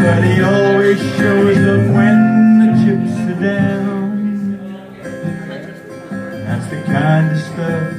But he always shows up when the chips are down. That's the kind of stuff